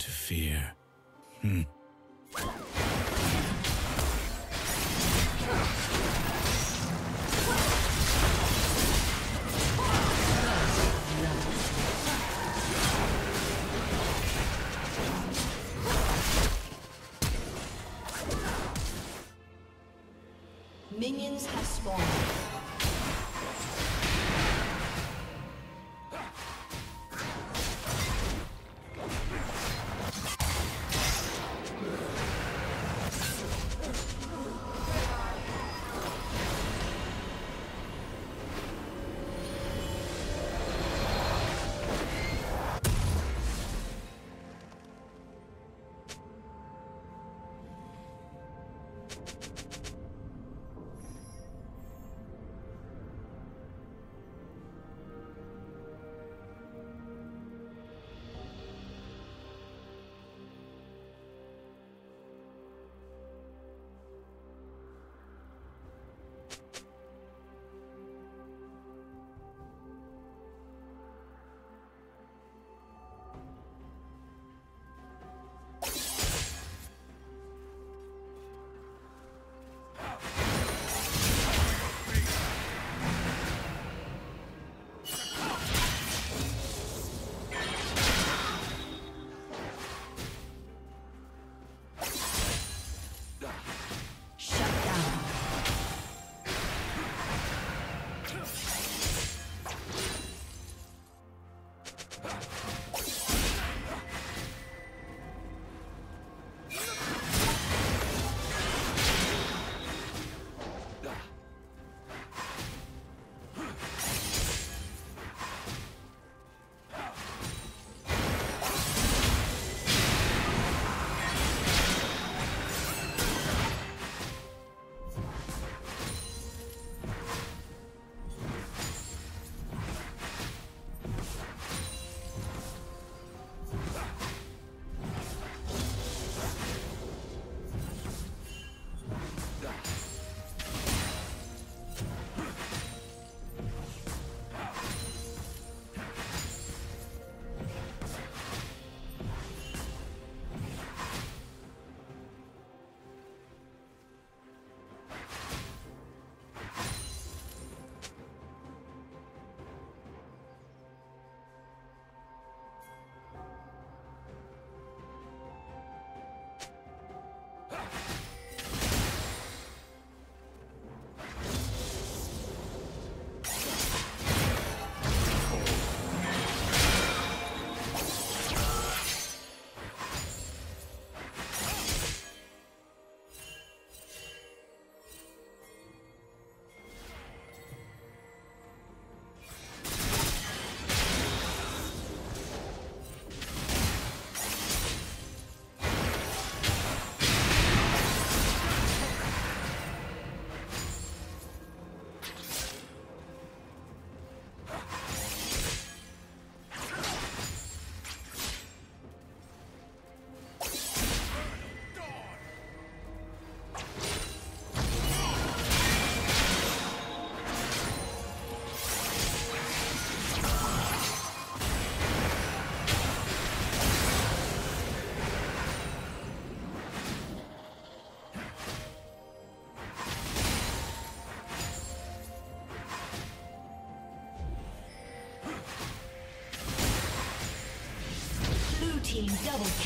to fear. Hmm.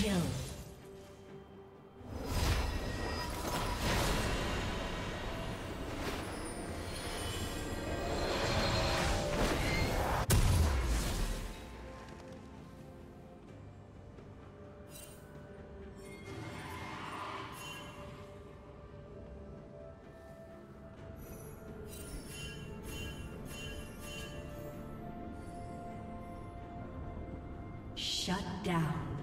Kill. Shut down.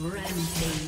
Rampage.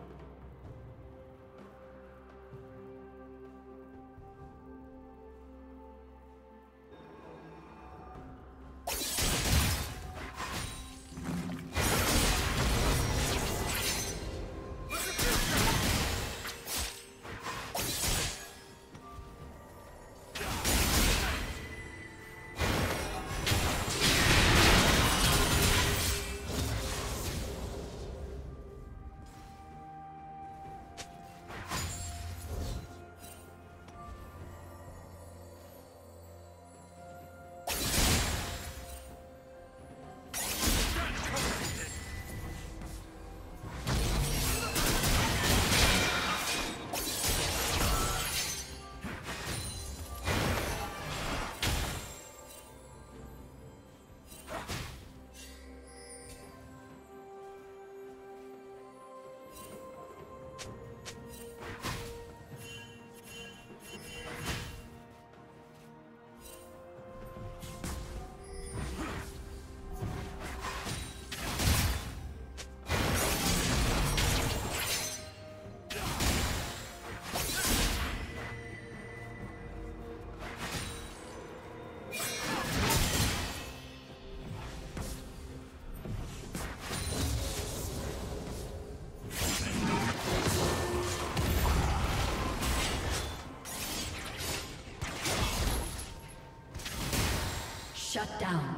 Shut down.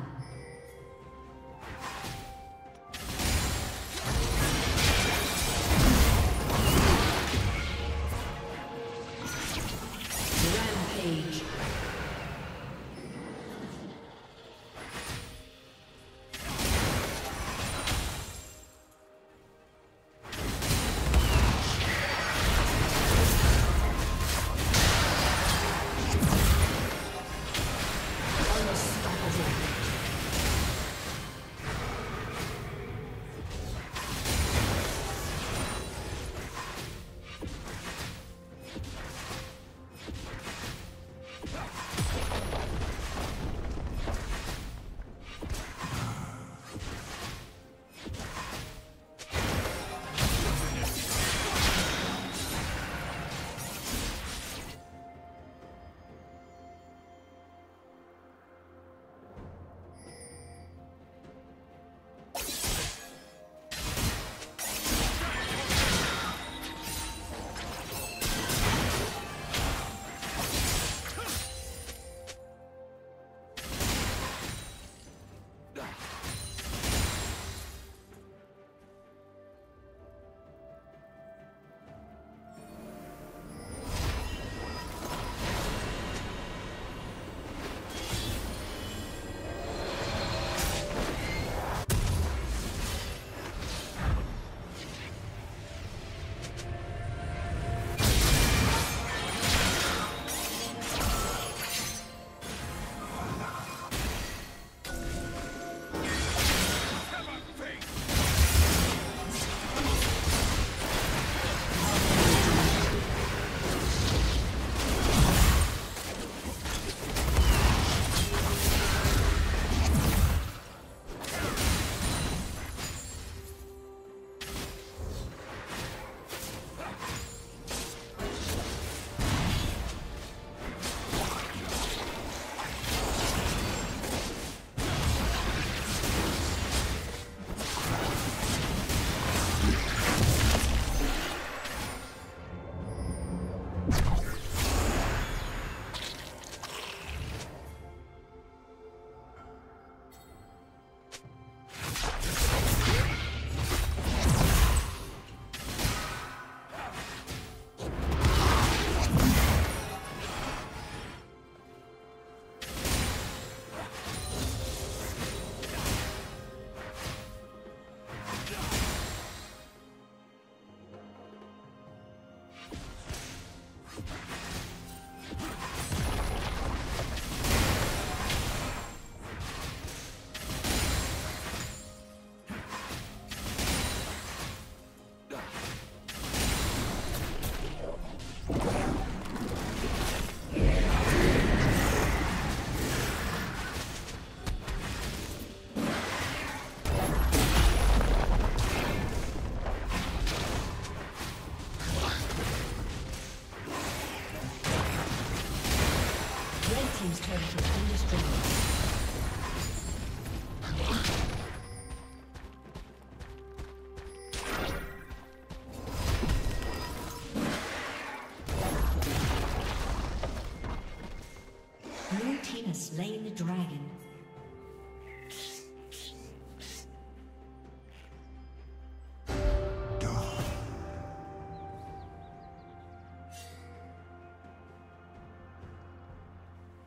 Dragon.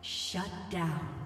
Shut down.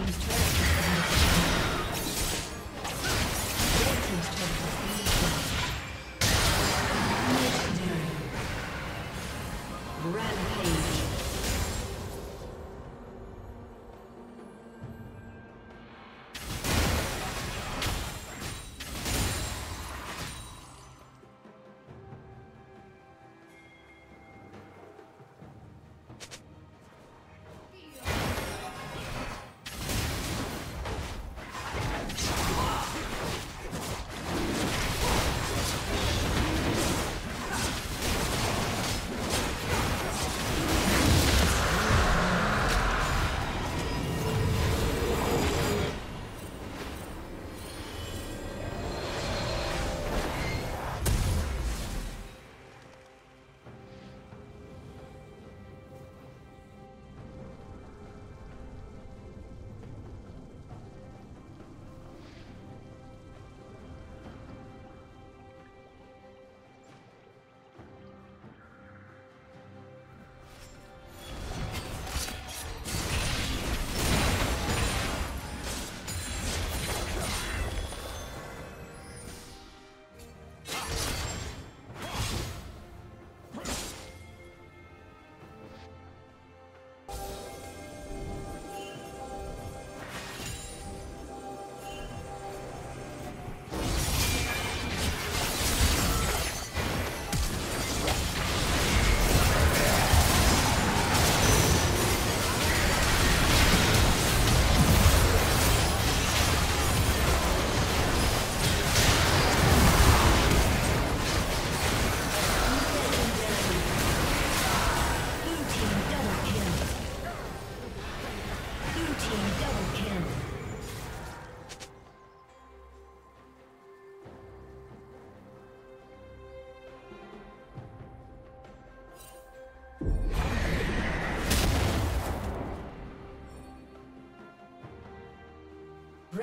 Team's turret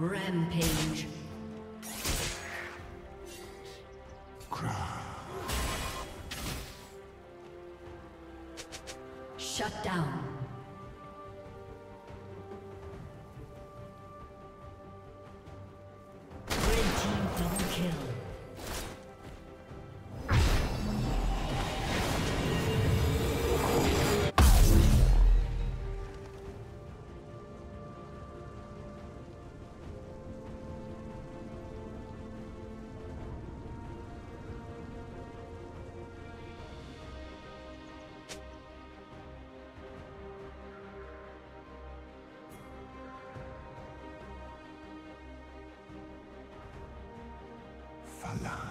Rampage. Shut down. falar.